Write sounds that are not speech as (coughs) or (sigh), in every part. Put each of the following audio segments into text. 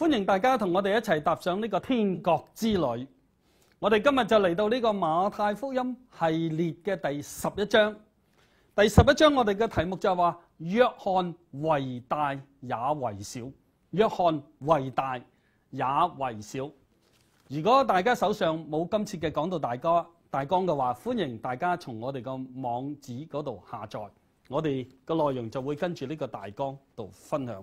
歡迎大家同我哋一齊踏上呢個天國之旅。我哋今日就嚟到呢個馬太福音系列嘅第十一章。第十一章我哋嘅題目就係話：約翰為大也為小，約翰為大也為小。如果大家手上冇今次嘅講道大綱大綱嘅話，歡迎大家從我哋個網址嗰度下載。我哋嘅內容就會跟住呢個大綱度分享。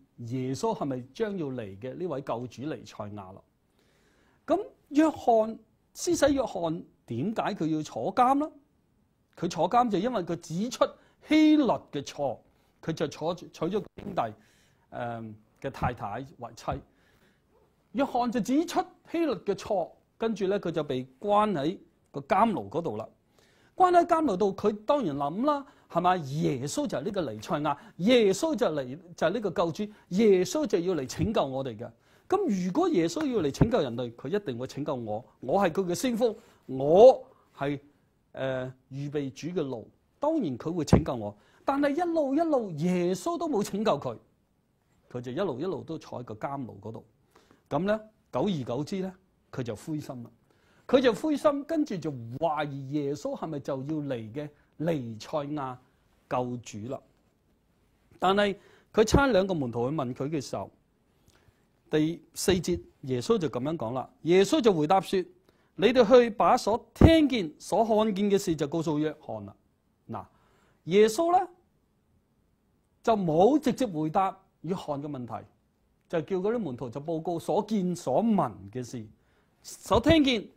耶穌係咪將要嚟嘅呢位救主彌賽亞咯？咁約翰施洗約翰點解佢要坐監呢？佢坐監就因為佢指出希律嘅錯，佢就坐娶咗兄弟誒嘅太太為妻。約翰就指出希律嘅錯，跟住咧佢就被關喺個監牢嗰度啦。關喺監牢度，佢當然諗啦。係咪？耶穌就係呢個尼賽亞，耶穌就嚟就係呢個救主，耶穌就要嚟拯救我哋嘅。咁如果耶穌要嚟拯救人類，佢一定會拯救我。我係佢嘅先鋒，我係誒、呃、預備主嘅路。當然佢會拯救我，但係一路一路耶穌都冇拯救佢，佢就一路一路都坐喺個監牢嗰度。咁咧，久而久之咧，佢就灰心啦。佢就灰心，跟住就懷疑耶穌係咪就要嚟嘅？彌賽亞救主啦，但係佢差兩個門徒去問佢嘅時候，第四節耶穌就咁樣講啦。耶穌就回答說：你哋去把所聽見、所看見嘅事就告訴約翰啦。嗱，耶穌咧就冇直接回答約翰嘅問題，就叫嗰啲門徒就報告所見所聞嘅事，所聽見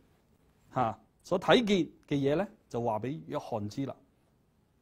吓、所睇見嘅嘢咧，就話俾約翰知啦。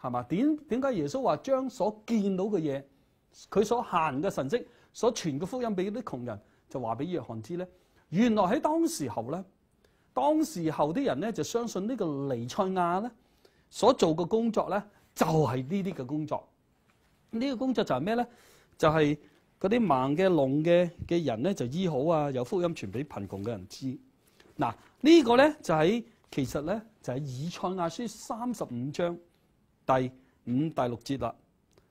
係嘛？點點解耶穌話將所見到嘅嘢，佢所行嘅神蹟，所傳嘅福音俾啲窮人，就話俾約翰知咧？原來喺當時候咧，當時候啲人咧就相信呢個尼賽亞咧所做嘅工作咧，就係呢啲嘅工作。呢個工作就係咩咧？就係嗰啲盲嘅、聾嘅嘅人咧就醫好啊，有福音傳俾貧窮嘅人知。嗱，呢個咧就喺其實咧就係以賽亞書三十五章。第五、第六節啦，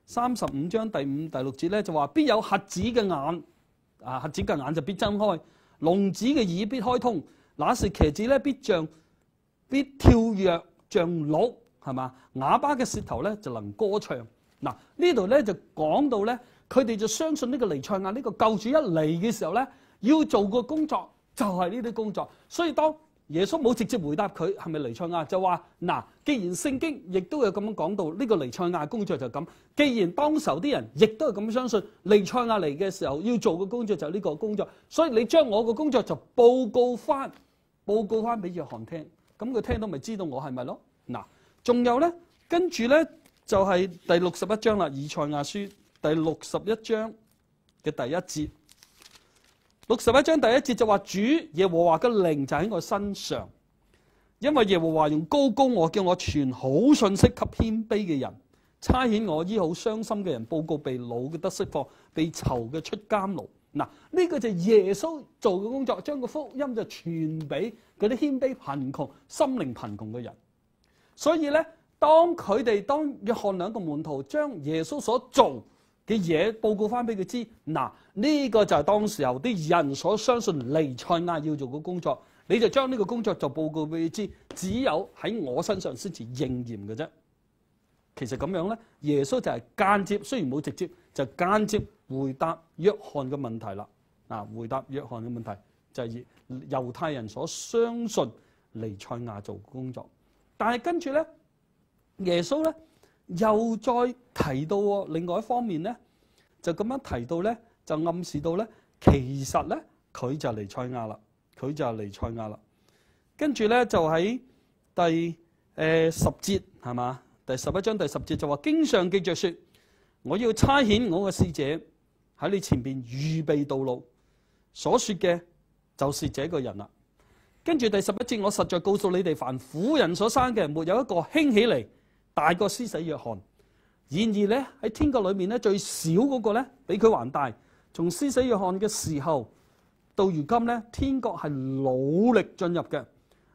三十五章第五、第六節咧就話：必有瞎子嘅眼，啊瞎子嘅眼就必睜開；聾子嘅耳必開通；那時騎子咧必像必跳躍像鹿，係嘛？啞巴嘅舌頭咧就能歌唱。嗱呢度咧就講到咧，佢哋就相信呢個尼賽亞呢個救主一嚟嘅時候咧，要做個工作就係呢啲工作，所以當。耶穌冇直接回答佢係咪尼賽亞，就話嗱，既然聖經亦都有咁樣講到呢個尼賽亞工作就咁，既然當時啲人亦都係咁相信尼賽亞嚟嘅時候要做嘅工作就係呢個工作，所以你將我嘅工作就報告翻，報告翻俾約翰聽，咁佢聽到咪知道我係咪咯？嗱，仲有咧，跟住咧就係第六十一章啦，以賽亞書第六十一章嘅第一節。六十一章第一节就話主耶和華嘅靈就喺我身上，因為耶和華用高高我叫我傳好信息給謙卑嘅人，差遣我醫好傷心嘅人，報告被老嘅得釋放，被囚嘅出監牢，嗱，呢個就耶穌做嘅工作，將個福音就傳俾嗰啲謙卑貧窮、心靈貧窮嘅人。所以咧，當佢哋當約翰兩個門徒將耶穌所做嘅嘢報告翻俾佢知，嗱，呢個就係當時候啲人所相信尼賽亞要做嘅工作，你就將呢個工作就報告俾佢知，只有喺我身上先至應驗嘅啫。其實咁樣咧，耶穌就係間接，雖然冇直接，就間接回答約翰嘅問題啦。嗱，回答約翰嘅問題就係猶太人所相信尼賽亞做工作，但係跟住咧，耶穌咧又再提到另外一方面咧，就咁樣提到咧，就暗示到咧，其實咧佢就嚟賽亞啦，佢就嚟賽亞啦。跟住咧就喺第誒、十節係嘛？第十一章第十節就話，經常記着說，我要差遣我嘅使者喺你前邊預備道路。所說嘅就是這個人啦。跟住第十一節，我實在告訴你哋，凡婦人所生嘅，沒有一個興起嚟大過施洗約翰。然而咧喺天國裏面咧，最小嗰個咧比佢還大。從施洗約翰嘅時候到如今咧，天國係努力進入嘅，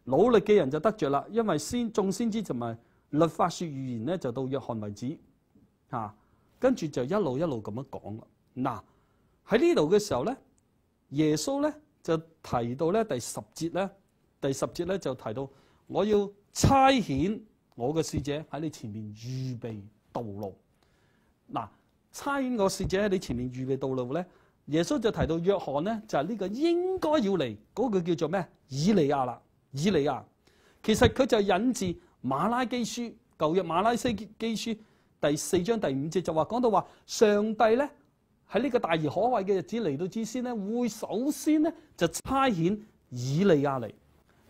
努力嘅人就得着啦。因為先眾先知同埋。律法說預言咧，就到約翰為止，啊，跟住就一路一路咁樣講啦。嗱，喺呢度嘅時候咧，耶穌咧就提到咧第十節咧，第十節咧就提到我要差遣我嘅使者喺你前面預備道路。嗱，差遣個使者喺你前面預備道路咧，耶穌就提到約翰咧就係呢個應該要嚟嗰個叫做咩？以利亞啦，以利亞，其實佢就引自。馬拉基書舊約馬拉西基書第四章第五節就話講到話上帝咧喺呢個大而可畏嘅日子嚟到之先咧，會首先咧就差遣以利亞嚟，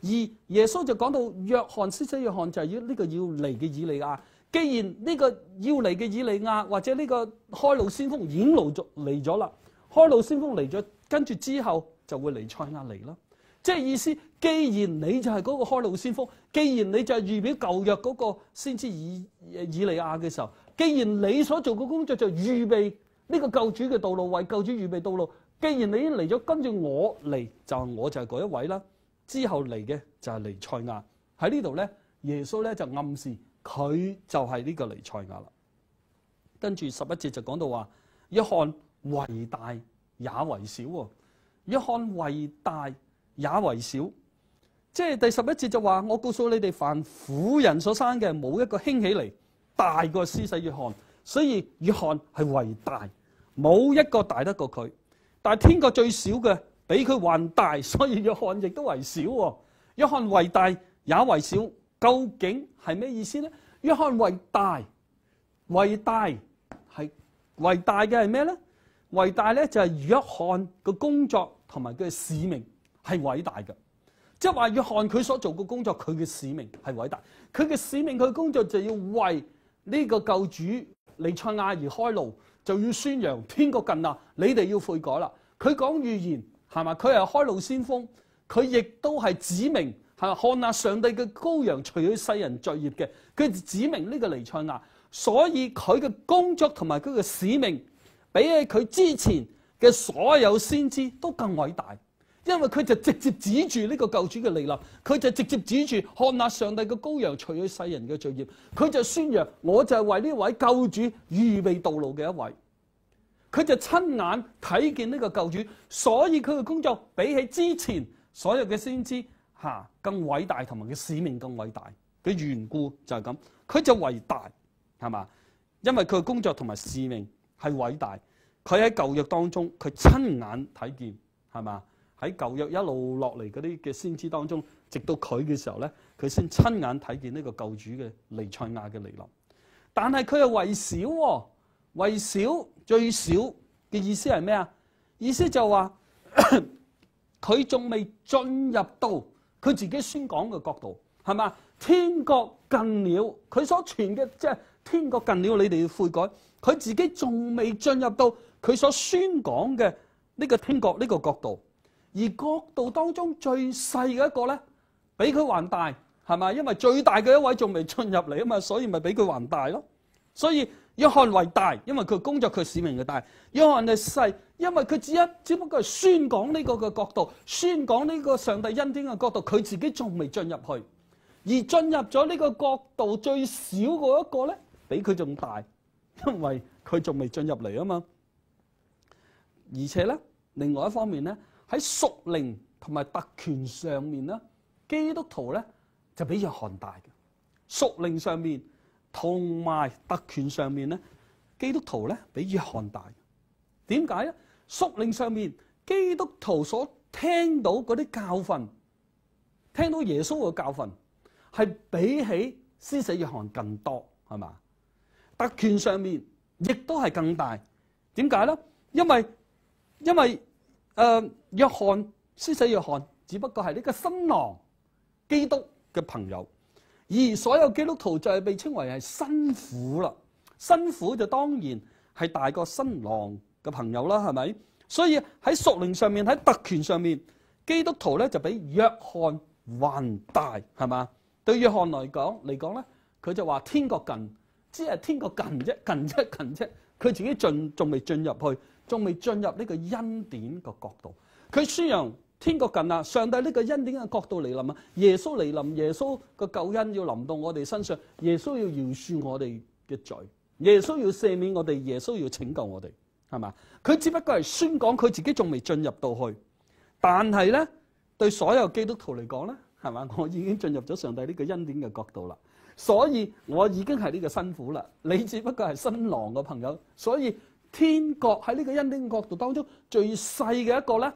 而耶穌就講到約翰，施洗約翰就係呢個要嚟嘅以利亞。既然呢個要嚟嘅以利亞或者呢個開路先鋒已經嚟咗嚟咗啦，開路先鋒嚟咗，跟住之後就會嚟賽亞嚟啦。即係意思，既然你就係嗰個開路先鋒，既然你就係預表舊約嗰個先知以以利亞嘅時候，既然你所做嘅工作就預備呢個救主嘅道路，為救主預備道路，既然你已經嚟咗，跟住我嚟，就我就係嗰一位啦。之後嚟嘅就係彌賽亞喺呢度咧，耶穌咧就暗示佢就係呢個尼賽亞啦。跟住十一節就講到話，約翰為大也為小喎，約翰為大。也為小，即係第十一節就話：我告訴你哋，凡婦人所生嘅，冇一個興起嚟大過施洗約翰，所以約翰係為大，冇一個大得過佢。但係天國最小嘅比佢還大，所以約翰亦都為小。約翰為大也為小，究竟係咩意思呢？約翰為大，為大係為大嘅係咩呢？為大咧就係約翰嘅工作同埋佢嘅使命。係偉大嘅，即係話約翰佢所做嘅工作，佢嘅使命係偉大。佢嘅使命，佢工作就要為呢個救主彌賽亞而開路，就要宣揚天國近啦，你哋要悔改啦。佢講預言係嘛？佢係開路先鋒，佢亦都係指明係看下上帝嘅羔羊，除去世人罪孽嘅，佢就指明呢個尼賽亞。所以佢嘅工作同埋佢嘅使命，比起佢之前嘅所有先知都更偉大。因為佢就直接指住呢個救主嘅嚟臨，佢就直接指住看那上帝嘅羔羊，除去世人嘅罪孽，佢就宣揚，我就係為呢位救主預備道路嘅一位。佢就親眼睇見呢個救主，所以佢嘅工作比起之前所有嘅先知更偉大，同埋佢使命更偉大嘅緣故就係咁。佢就偉大係嘛？因為佢嘅工作同埋使命係偉大，佢喺舊約當中佢親眼睇見係嘛？喺舊約一路落嚟嗰啲嘅先知當中，直到佢嘅時候咧，佢先親眼睇見呢個救主嘅尼賽亞嘅嚟臨。但係佢又為少喎，為少最少嘅意思係咩啊？意思就話 (coughs) 佢仲未進入到佢自己宣講嘅角度，係嘛？天國近了，佢所傳嘅即係天國近了，你哋要悔改。佢自己仲未進入到佢所宣講嘅呢個天國呢個角度。而角度當中最細嘅一個咧，比佢還大，係咪？因為最大嘅一位仲未進入嚟啊嘛，所以咪比佢還大咯。所以約翰為大，因為佢工作佢使命嘅大；約翰係細，因為佢只一只不過係宣講呢個嘅角度，宣講呢個上帝恩典嘅角度，佢自己仲未進入去，而進入咗呢個角度最少嗰一個咧，比佢仲大，因為佢仲未進入嚟啊嘛。而且咧，另外一方面咧，喺屬靈同埋特權上面咧，基督徒咧就比約翰大嘅。屬靈上面同埋特權上面咧，基督徒咧比約翰大。點解咧？屬靈上面基督徒所聽到嗰啲教訓，聽到耶穌嘅教訓，係比起施洗約翰更多，係嘛？特權上面亦都係更大。點解咧？因為因為誒、呃、約翰施洗約翰只不過係呢個新郎基督嘅朋友。而所有基督徒就係被稱為係辛苦啦，辛苦就當然係大過新郎嘅朋友啦，係咪？所以喺屬靈上面，喺特權上面，基督徒咧就比約翰還大，係嘛？對約翰嚟講嚟講咧，佢就話天國近，只係天國近啫，近啫，近啫。佢自己進仲未進入去，仲未進入呢個恩典嘅角度，佢宣揚。天國近啦，上帝呢個恩典嘅角度嚟臨啊！耶穌嚟臨，耶穌個救恩要臨到我哋身上，耶穌要饒恕我哋嘅罪，耶穌要赦免我哋，耶穌要拯救我哋，系嘛？佢只不過係宣講，佢自己仲未進入到去，但係咧對所有基督徒嚟講咧，係嘛？(laughs) 我已經進入咗上帝呢個恩典嘅角度啦，所以我已經係呢個辛苦啦，你只不過係新郎嘅朋友，所以天國喺呢個恩典角度當中最細嘅一個咧。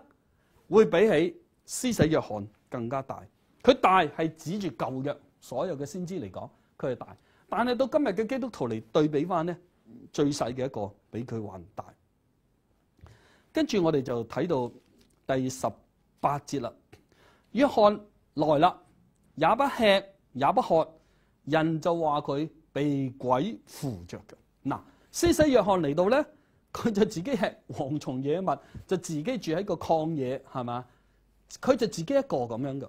會比起施洗約翰更加大，佢大係指住舊約所有嘅先知嚟講，佢係大。但係到今日嘅基督徒嚟對比翻咧，最細嘅一個比佢還大。跟住我哋就睇到第十八節啦。約翰來啦，也不吃也不喝，人就話佢被鬼附着嘅。嗱，施洗約翰嚟到咧。(laughs) 佢就自己吃蝗蟲野物，就自己住喺個曠野，係嘛？佢就自己一個咁樣嘅，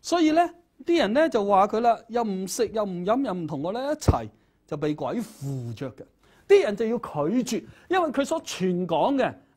所以咧啲人咧就話佢啦，又唔食又唔飲又唔同我咧一齊，就被鬼附着嘅。啲人就要拒絕，因為佢所傳講嘅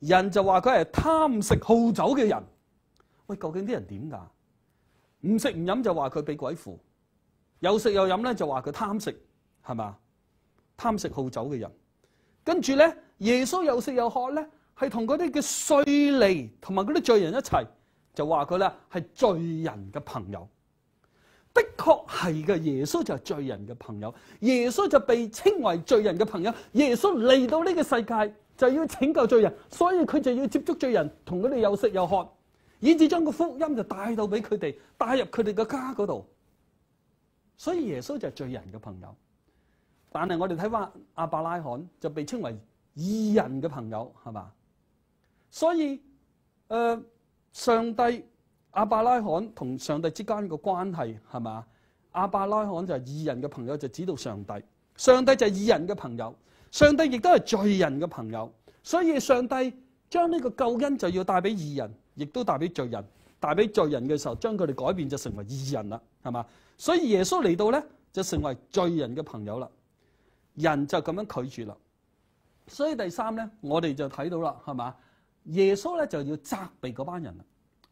人就話佢係貪食好酒嘅人。喂，究竟啲人點㗎？唔食唔飲就話佢俾鬼附，有食又飲咧就話佢貪食，係嘛？貪食好酒嘅人，跟住咧。耶穌又食又喝咧，係同嗰啲嘅稅吏同埋嗰啲罪人一齊，就話佢咧係罪人嘅朋友。的確係嘅，耶穌就係罪人嘅朋友，耶穌就被稱為罪人嘅朋友。耶穌嚟到呢個世界就要拯救罪人，所以佢就要接觸罪人，同佢哋又食又喝，以至將個福音就帶到俾佢哋，帶入佢哋嘅家嗰度。所以耶穌就係罪人嘅朋友。但係我哋睇翻阿伯拉罕就被稱為。義人嘅朋友係嘛？所以诶、上帝阿伯拉罕同上帝之間嘅關係係嘛？阿伯拉罕就係義人嘅朋友，就指到上帝。上帝就係義人嘅朋友，上帝亦都係罪人嘅朋友。所以上帝將呢個救恩就要帶俾義人，亦都帶俾罪人。帶俾罪人嘅時候，將佢哋改變就成為義人啦，係嘛？所以耶穌嚟到咧，就成為罪人嘅朋友啦。人就咁樣拒絕啦。所以第三咧，我哋就睇到啦，係嘛？耶穌咧就要責備嗰班人啦。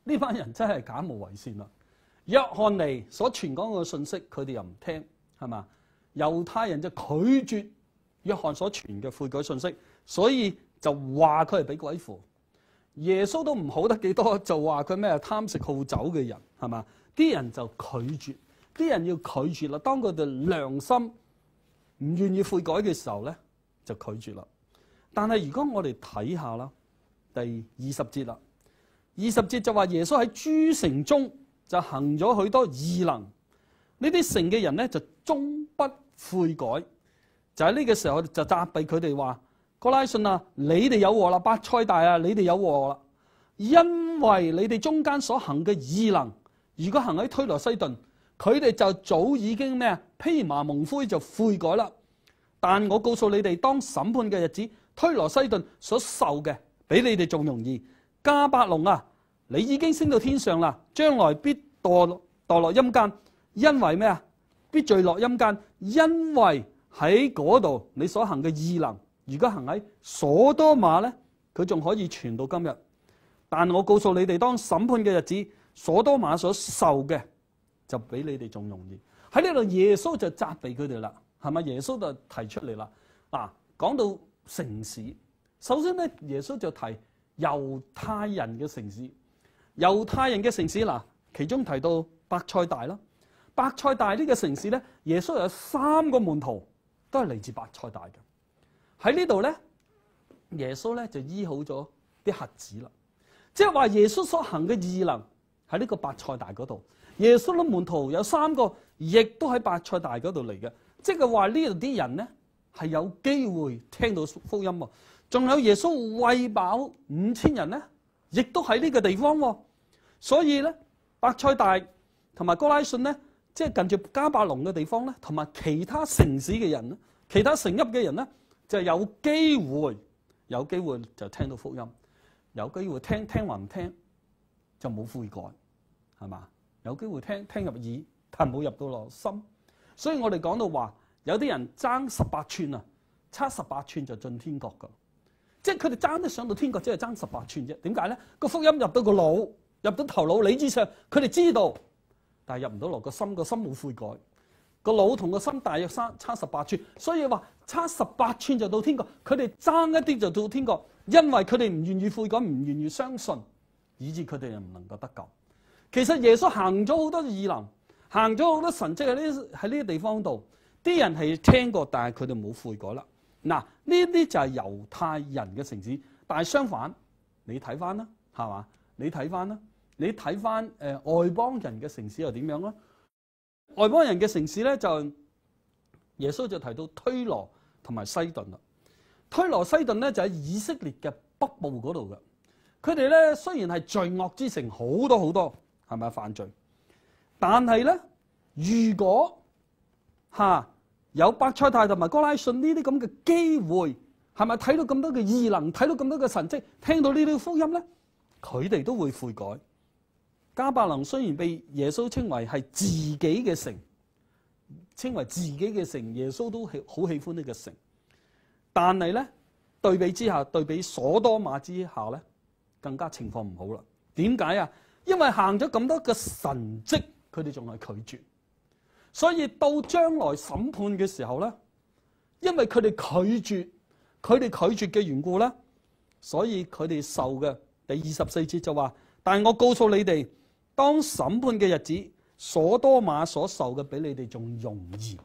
呢班人真係假冒為善啦。約翰尼所傳講嘅信息，佢哋又唔聽，係嘛？猶太人就拒絕約翰所傳嘅悔改信息，所以就話佢係俾鬼附。耶穌都唔好得幾多，就話佢咩貪食好酒嘅人，係嘛？啲人就拒絕，啲人要拒絕啦。當佢哋良心唔願意悔改嘅時候咧，就拒絕啦。但係如果我哋睇下啦，第二十節啦，二十節就話耶穌喺諸城中就行咗許多異能，呢啲城嘅人咧就終不悔改，就喺呢個時候就責備佢哋話：哥拉信啊，你哋有禍啦！伯賽大啊，你哋有禍啦！因為你哋中間所行嘅異能，如果行喺推羅西頓，佢哋就早已經咩啊披麻蒙灰就悔改啦。但我告訴你哋，當審判嘅日子，推羅西頓所受嘅比你哋仲容易。加百隆啊，你已經升到天上啦，將來必墮墮落陰間，因為咩啊？必墜落陰間，因為喺嗰度你所行嘅異能，如果行喺所多瑪咧，佢仲可以傳到今日。但我告訴你哋，當審判嘅日子，所多瑪所受嘅就比你哋仲容易。喺呢度耶穌就責備佢哋啦，係咪？耶穌就提出嚟啦。嗱，講到城市，首先咧，耶穌就提猶太人嘅城市。猶太人嘅城市嗱，其中提到白菜大啦。白菜大呢個城市咧，耶穌有三個門徒都係嚟自白菜大嘅。喺呢度咧，耶穌咧就醫好咗啲瞎子啦。即係話耶穌所行嘅异能喺呢個白菜大嗰度。耶穌嘅門徒有三個，亦都喺白菜大嗰度嚟嘅。即係話呢度啲人咧係有機會聽到福音喎。仲有耶穌喂飽五千人咧，亦都喺呢個地方。所以咧，白菜大同埋哥拉信咧。即係近住加百農嘅地方咧，同埋其他城市嘅人咧，其他城邑嘅人咧，就有機會，有機會就聽到福音，有機會聽聽還唔聽，就冇悔改，係嘛？有機會聽聽入耳，但冇入到落心。所以我哋講到話，有啲人爭十八寸啊，差十八寸就進天國噶。即係佢哋爭得上到天國，只係爭十八寸啫。點解咧？個福音入到個腦，入到頭腦理智上，佢哋知道。但係入唔到落個心，個心冇悔改，個腦同個心大約差差十八寸，所以話差十八寸就到天國。佢哋爭一啲就到天國，因為佢哋唔願意悔改，唔願意相信，以致佢哋又唔能夠得救。其實耶穌行咗好多異能，行咗好多神蹟喺呢喺呢啲地方度，啲人係聽過，但係佢哋冇悔改啦。嗱，呢啲就係猶太人嘅城市，但係相反，你睇翻啦，係嘛？你睇翻啦。你睇翻誒外邦人嘅城市又點樣咧？外邦人嘅城市咧就耶穌就提到推羅同埋西頓啦。推羅西頓咧就喺以色列嘅北部嗰度嘅。佢哋咧雖然係罪惡之城，好多好多係咪犯罪？但係咧，如果嚇、有伯賽大同埋哥拉汛呢啲咁嘅機會，係咪睇到咁多嘅異能，睇到咁多嘅神跡，聽到呢啲福音咧，佢哋都會悔改。迦百農雖然被耶穌稱為係自己嘅城，稱為自己嘅城，耶穌都喜好喜歡呢個城。但係咧，對比之下，對比所多瑪之下咧，更加情況唔好啦。點解啊？因為行咗咁多嘅神迹，佢哋仲係拒絕。所以到將來審判嘅時候咧，因為佢哋拒絕，佢哋拒絕嘅緣故咧，所以佢哋受嘅第二十四節就話：但係我告訴你哋。當審判嘅日子，所多玛所受嘅比你哋仲容易。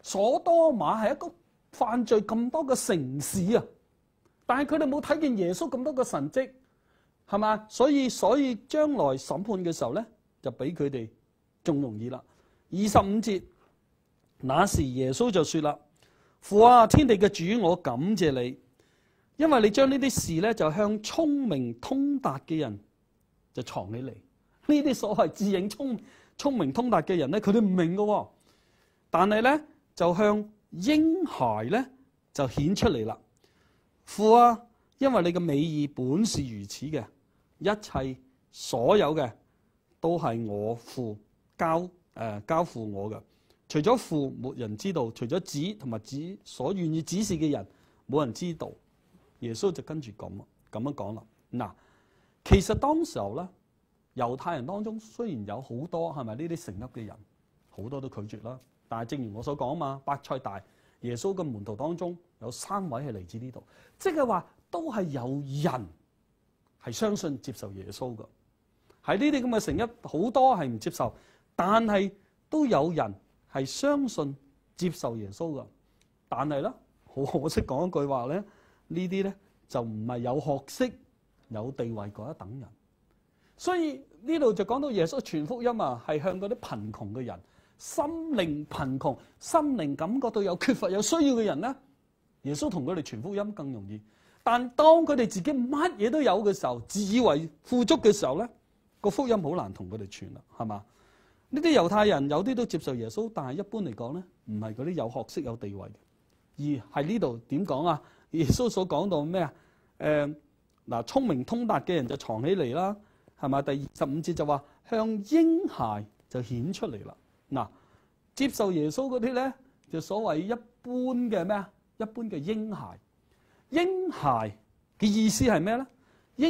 所多瑪係一個犯罪咁多嘅城市啊，但係佢哋冇睇見耶穌咁多嘅神蹟，係嘛？所以所以將來審判嘅時候咧，就比佢哋仲容易啦。二十五節，那時耶穌就說啦：父啊，天地嘅主，我感謝你，因為你將呢啲事咧就向聰明通達嘅人就藏起嚟。呢啲所謂智穎聰聰明通達嘅人咧，佢哋唔明㗎喎，但係咧就向嬰孩咧就顯出嚟啦。父啊，因為你嘅美意本是如此嘅，一切所有嘅都係我父交誒、交付我嘅。除咗父，沒人知道；除咗子同埋子所願意指示嘅人，冇人知道。耶穌就跟住咁咁樣講啦。嗱，其實當時候咧。猶太人當中雖然有好多係咪呢啲成邑嘅人，好多都拒絕啦。但係正如我所講啊嘛，白菜大耶穌嘅門徒當中有三位係嚟自呢度，即係話都係有人係相信接受耶穌嘅。喺呢啲咁嘅成邑，好多係唔接受，但係都有人係相信接受耶穌嘅。但係咧，好可惜講一句話咧，呢啲咧就唔係有學識、有地位嗰一等人。所以呢度就講到耶穌傳福音啊，係向嗰啲貧窮嘅人、心靈貧窮、心靈感覺到有缺乏、有需要嘅人咧，耶穌同佢哋傳福音更容易。但當佢哋自己乜嘢都有嘅時候，自以為富足嘅時候咧，個福音好難同佢哋傳啦，係嘛？呢啲猶太人有啲都接受耶穌，但係一般嚟講咧，唔係嗰啲有學識有地位嘅，而係呢度點講啊？耶穌所講到咩啊？誒嗱，聰明通達嘅人就藏起嚟啦，係嘛？第二十五節就話向嬰孩就顯出嚟啦。嗱，接受耶穌嗰啲咧，就所謂一般嘅咩啊？一般嘅嬰孩。嬰孩嘅意思係咩咧？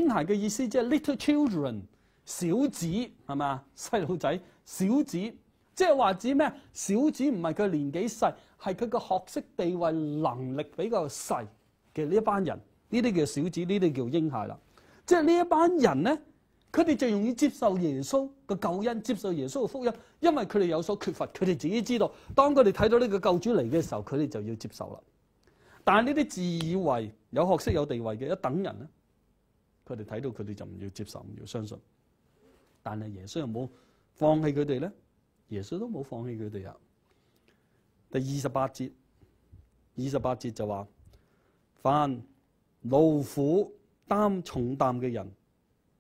嬰孩嘅意思即係 little children，小子係嘛？細路仔，小子，即係話指咩？小子唔係佢年紀細，係佢個學識地位能力比較細嘅呢一班人，呢啲叫小子，呢啲叫嬰孩啦。即係呢一班人咧，佢哋就容易接受耶穌嘅救恩，接受耶穌嘅福音，因為佢哋有所缺乏，佢哋自己知道，當佢哋睇到呢個救主嚟嘅時候，佢哋就要接受啦。但系呢啲自以為有學識有地位嘅一等人咧，佢哋睇到佢哋就唔要接受，唔要相信。但係耶穌又冇放棄佢哋咧？耶穌都冇放棄佢哋啊！第二十八節，二十八節就話：凡勞苦擔重擔嘅人，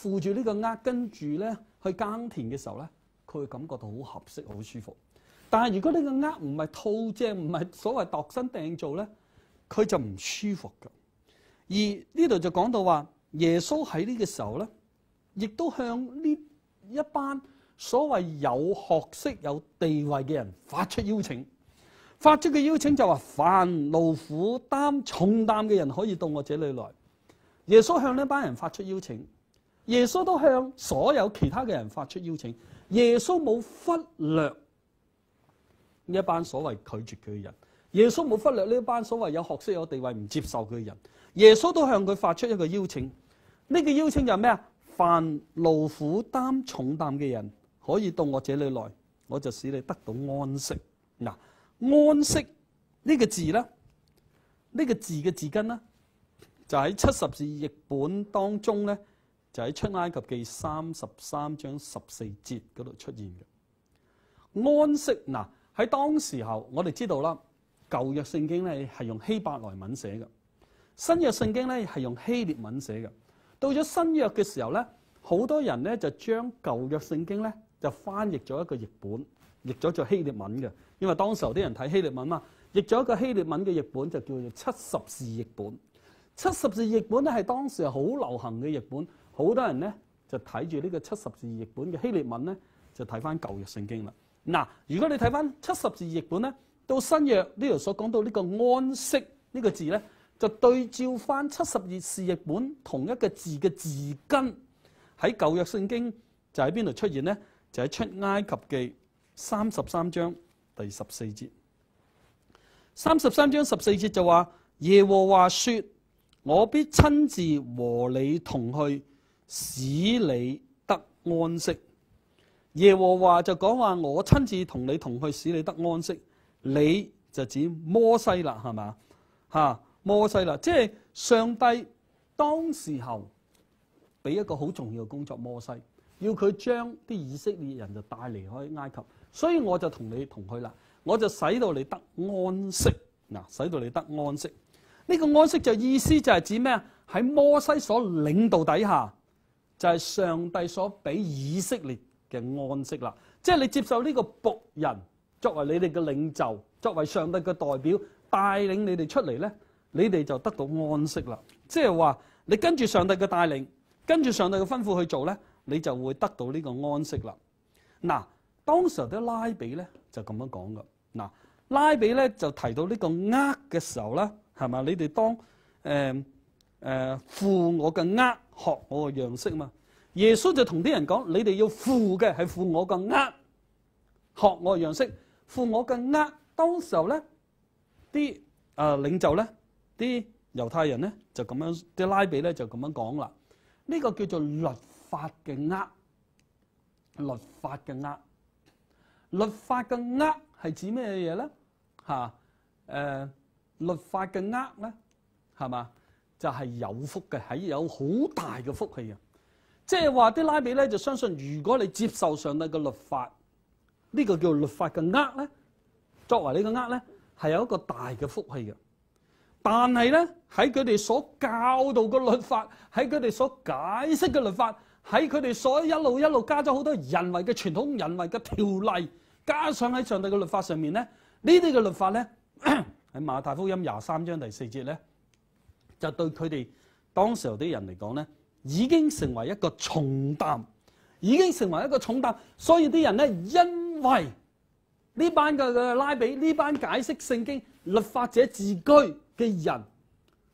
扶住呢個軛，跟住咧去耕田嘅時候咧，佢會感覺到好合適、好舒服。但係如果呢個軛唔係套正，唔係所謂度身訂造咧，佢就唔舒服㗎。而呢度就講到話，耶穌喺呢個時候咧，亦都向呢一班所謂有學識有地位嘅人發出邀請。發出嘅邀請就話：凡勞苦擔重擔嘅人可以到我這裏來。耶穌向呢班人發出邀請，耶穌都向所有其他嘅人發出邀請。耶穌冇忽略。呢一班所謂拒絕佢嘅人，耶穌冇忽略呢一班所謂有學識有地位唔接受佢嘅人，耶穌都向佢發出一個邀請。呢個邀請就係咩啊？凡勞苦擔重擔嘅人，可以到我這裏來，我就使你得到安息。嗱，安息呢個字咧，呢個字嘅字根咧，就喺七十字译本當中咧，就喺出埃及記三十三章十四節嗰度出現嘅安息嗱。喺當時候，我哋知道啦，舊約聖經咧係用希伯來文寫嘅，新約聖經咧係用希列文寫嘅。到咗新約嘅時候咧，好多人咧就將舊約聖經咧就翻譯咗一個譯本，譯咗做希列文嘅。因為當時候啲人睇希列文嘛，譯咗一個希列文嘅譯本就叫做七十字譯本。七十字譯本咧係當時好流行嘅譯本，好多人咧就睇住呢個七十字譯本嘅希臘文咧就睇翻舊約聖經啦。嗱，如果你睇翻七十字譯本咧，到新約呢度所講到呢個安息呢個字咧，就對照翻七十二士譯本同一個字嘅字根喺舊約聖經就喺邊度出現咧？就喺出埃及記三十三章第十四節。三十三章十四節就話：耶和華說，我必親自和你同去，使你得安息。耶和華就講話：我親自同你同去，使你得安息。你就指摩西啦，係嘛？嚇摩西啦，即係上帝當時候俾一個好重要嘅工作，摩西要佢將啲以色列人就帶離開埃及，所以我就同你同去啦。我就使到你得安息嗱，使到你得安息。呢個安息就意思就係指咩啊？喺摩西所領導底下，就係上帝所俾以色列嘅安息啦，即係你接受呢個僕人作為你哋嘅領袖，作為上帝嘅代表帶領你哋出嚟咧，你哋就得到安息啦。即係話你跟住上帝嘅帶領，跟住上帝嘅吩咐去做咧，你就會得到呢個安息啦。嗱，當時啲拉比咧就咁樣講噶。嗱，拉比咧就提到呢個呃嘅時候咧，係嘛？你哋當誒誒負我嘅呃，學我嘅樣式嘛。耶穌就同啲人講：你哋要負嘅係負我嘅呃，學我嘅樣式，負我嘅呃。當時候咧，啲誒領袖咧，啲猶太人咧就咁樣，啲拉比咧就咁樣講啦。呢、個叫做律法嘅呃，律法嘅呃，律法嘅呃係指咩嘢咧？嚇、誒，律法嘅呃咧係嘛？就係、有福嘅，係有好大嘅福氣嘅。即係話啲拉比咧就相信，如果你接受上帝嘅律法，呢、個叫律法嘅呃咧，作為呢個呃咧係有一個大嘅福氣嘅。但係咧喺佢哋所教導嘅律法，喺佢哋所解釋嘅律法，喺佢哋所一路一路加咗好多人為嘅傳統、人為嘅條例，加上喺上帝嘅律法上面咧，呢啲嘅律法咧喺馬太福音廿三章第四節咧，就對佢哋當時候啲人嚟講咧，已經成為一個重擔，已經成為一個重擔，所以啲人咧因為呢班嘅嘅拉比，呢班解釋聖經律法者自居嘅人，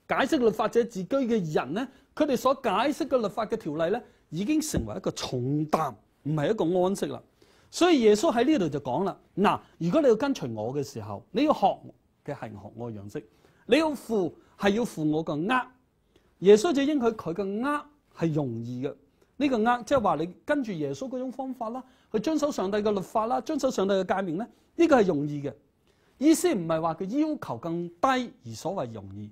解釋律法者自居嘅人咧，佢哋所解釋嘅律法嘅條例咧，已經成為一個重擔，唔係一個安息啦。所以耶穌喺呢度就講啦，嗱，如果你要跟隨我嘅時候，你要學嘅係學我嘅樣式，你要付係要付我個呃。耶穌就應許佢嘅呃係容易嘅。呢個呃即係話你跟住耶穌嗰種方法啦，去遵守上帝嘅律法啦，遵守上帝嘅誡命咧，呢個係容易嘅。意思唔係話佢要求更低而所謂容易，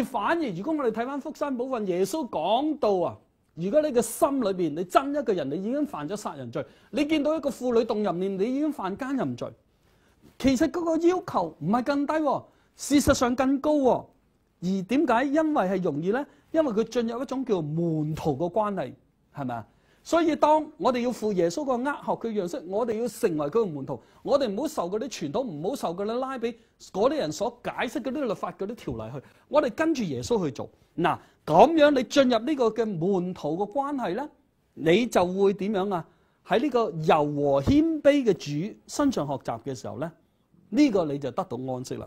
而反而如果我哋睇翻福山寶訓，耶穌講到啊，如果你嘅心裏邊你憎一個人，你已經犯咗殺人罪；你見到一個婦女動淫念，你已經犯奸淫罪。其實嗰個要求唔係更低喎，事實上更高喎。而點解？因為係容易咧，因為佢進入一種叫門徒嘅關係，係咪啊？所以當我哋要負耶穌個呃學佢樣式，我哋要成為佢嘅門徒，我哋唔好受嗰啲傳統，唔好受嗰啲拉比嗰啲人所解釋嗰啲律法嗰啲條例去，我哋跟住耶穌去做。嗱，咁樣你進入呢個嘅門徒嘅關係咧，你就會點樣啊？喺呢個柔和謙卑嘅主身上學習嘅時候咧，呢個你就得到安息啦。